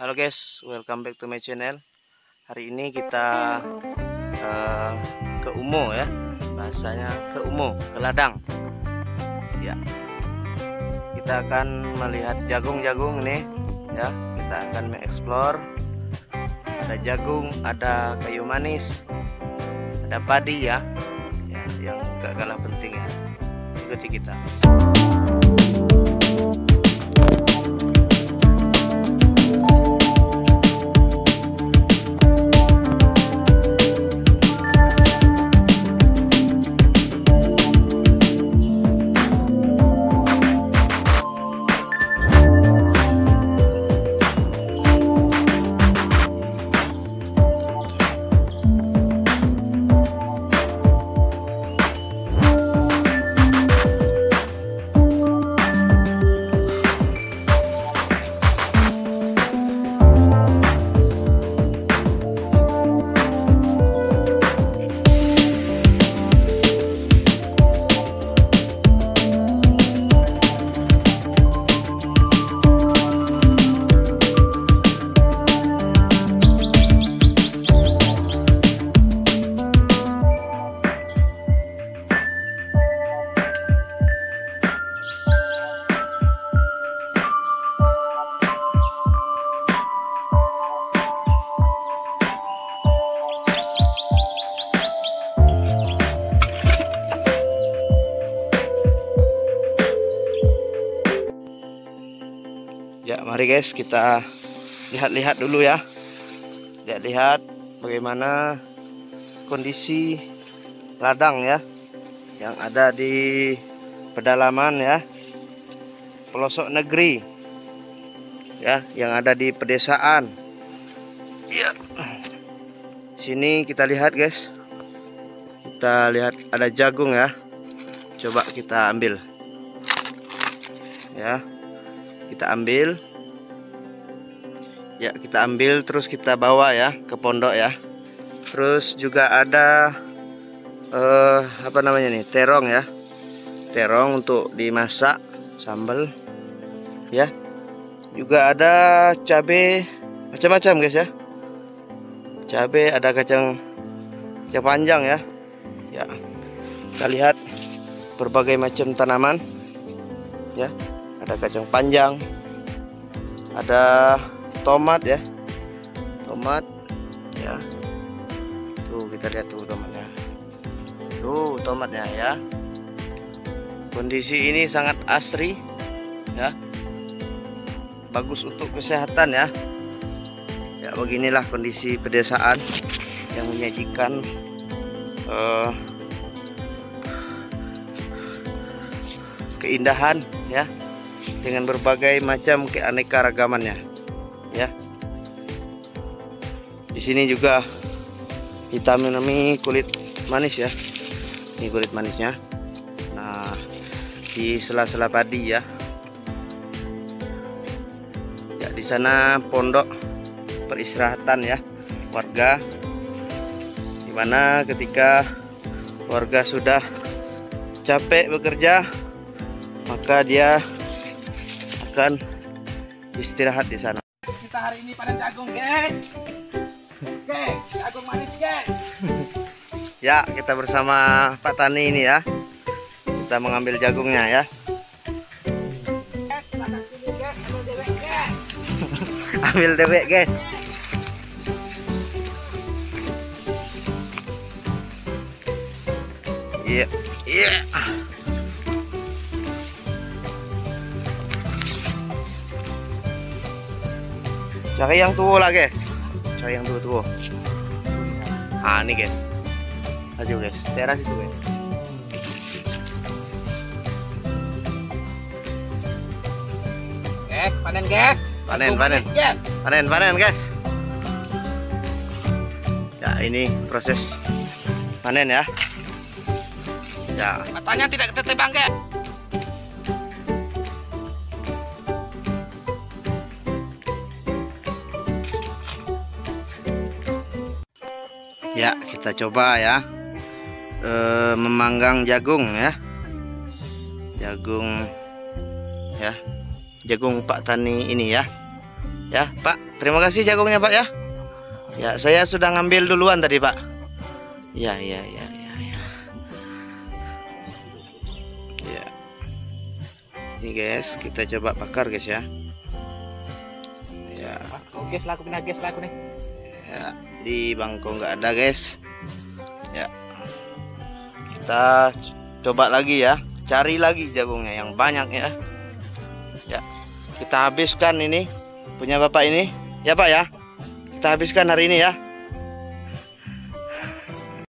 Halo guys, welcome back to my channel. Hari ini kita uh, ke Umo ya, bahasanya ke Umo, ke ladang. Ya, kita akan melihat jagung-jagung ini, ya. Kita akan mengeksplor. Ada jagung, ada kayu manis, ada padi ya, ya yang gak kalah penting ya. Ikuti kita. Mari guys, kita lihat-lihat dulu ya. Lihat-lihat bagaimana kondisi ladang ya yang ada di pedalaman ya. Pelosok negeri. Ya, yang ada di pedesaan. Ya. Sini kita lihat guys. Kita lihat ada jagung ya. Coba kita ambil. Ya kita ambil ya kita ambil terus kita bawa ya ke pondok ya. Terus juga ada eh, apa namanya nih terong ya. Terong untuk dimasak sambal ya. Juga ada cabai macam-macam guys ya. Cabai ada kacang yang panjang ya. Ya kita lihat berbagai macam tanaman ya. Ada kacang panjang ada tomat ya. Tomat ya. Tuh kita lihat tuh tomatnya. Tuh tomatnya ya. Kondisi ini sangat asri ya. Bagus untuk kesehatan ya. Ya beginilah kondisi pedesaan yang menyajikan uh, keindahan ya. Dengan berbagai macam keanekaragamannya ya. Di sini juga ditanami kulit manis ya. Ini kulit manisnya. Nah di sela-sela padi ya. Ya di sana pondok peristirahatan ya warga. Di mana ketika warga sudah capek bekerja maka dia akan istirahat di sana. Kita hari ini panen jagung, geng. Geng, jagung manis, geng. Ya, kita bersama Pak Tani ini ya. Kita mengambil jagungnya ya. ambil dewek, guys. Iya, iya. Cari yang tua lah guys Cari yang tua-tua Ah ini guys Maju guys Teras itu guys Guys, panen, guys. Panen, panen. guys. Panen panen guys Ya ini proses Panen ya Ya Matanya tidak ketebang, guys. Ya kita coba ya e, Memanggang jagung ya Jagung ya jagung Pak Tani ini ya Ya, Pak. Terima kasih jagungnya, Pak ya. Ya, saya sudah ngambil duluan tadi, Pak. Ya, ya, ya, ya, ya. Ya. Ini guys, kita coba bakar guys ya. Ya, Oke, lah aku pindah gas lah aku nih. Ya. Di bangko nggak ada guys. Ya. Kita coba lagi ya. Cari lagi jagungnya yang banyak ya. Ya. Kita habiskan ini punya Bapak ini. Ya, Pak ya. Kita habiskan hari ini ya.